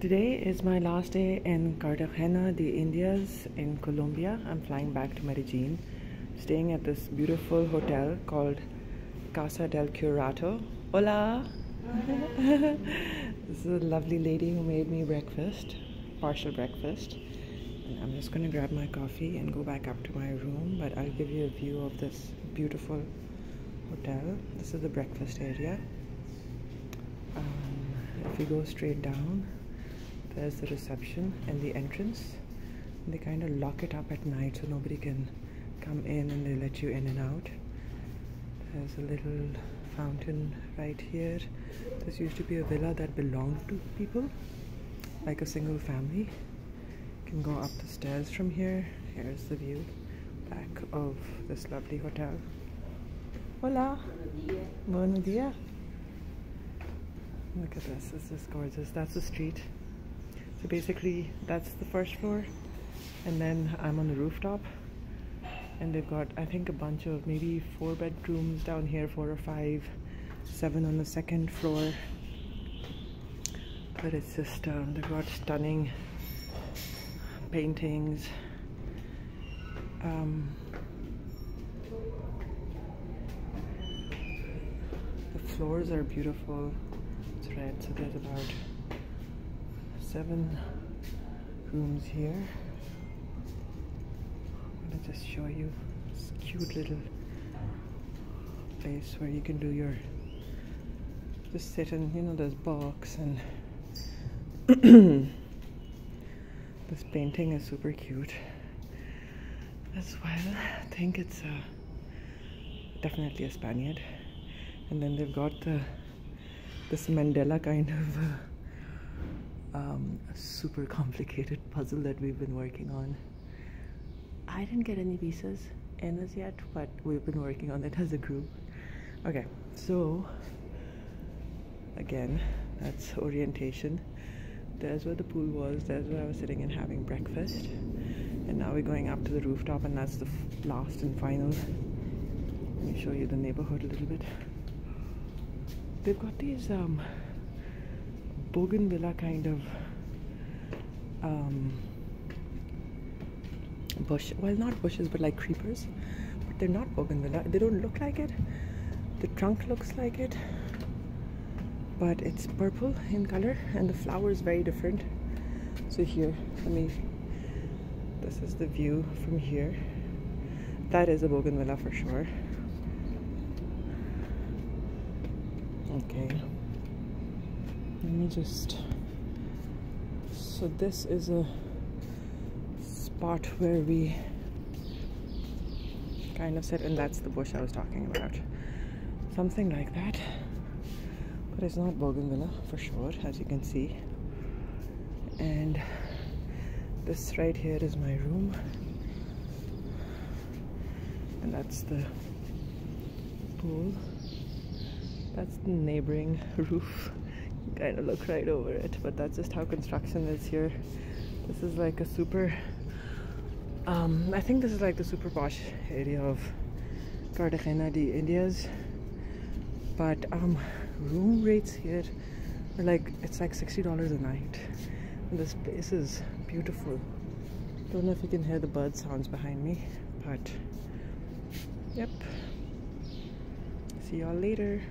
Today is my last day in Cartagena de Indias in Colombia. I'm flying back to Medellin, staying at this beautiful hotel called Casa del Curato. Hola! this is a lovely lady who made me breakfast, partial breakfast. And I'm just going to grab my coffee and go back up to my room, but I'll give you a view of this beautiful hotel. This is the breakfast area. Um, if you go straight down, there's the reception and the entrance. And they kind of lock it up at night so nobody can come in and they let you in and out. There's a little fountain right here. This used to be a villa that belonged to people, like a single family. You can go up the stairs from here. Here's the view back of this lovely hotel. Hola. Buenos dias. Look at this. This is gorgeous. That's the street. So basically, that's the first floor, and then I'm on the rooftop. And they've got, I think, a bunch of maybe four bedrooms down here, four or five, seven on the second floor. But it's just, um, they've got stunning paintings. Um, the floors are beautiful. It's red, so there's about seven rooms here. I'm gonna just show you this cute little place where you can do your just sit and you know there's box and this painting is super cute as well. I think it's a, definitely a Spaniard. And then they've got the this mandala kind of uh, um, a super complicated puzzle that we've been working on. I didn't get any pieces in as yet, but we've been working on it as a group. Okay, so again, that's orientation. There's where the pool was, there's where I was sitting and having breakfast. And now we're going up to the rooftop, and that's the last and final. Let me show you the neighborhood a little bit. They've got these um, bougainvillea kind of um, bush. Well, not bushes, but like creepers. But they're not bougainvillea. They don't look like it. The trunk looks like it, but it's purple in color, and the flower is very different. So here, let me. This is the view from here. That is a bougainvillea for sure. Okay let me just so this is a spot where we kind of sit and that's the bush I was talking about. Something like that. But it's not bougainvillea for sure as you can see. And this right here is my room. And that's the pool. That's the neighboring roof kind of look right over it but that's just how construction is here. This is like a super um, I think this is like the super posh area of Cartagena de Indias but um, room rates here are like it's like $60 a night. And this place is beautiful. Don't know if you can hear the bird sounds behind me but yep. See y'all later